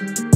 Bye.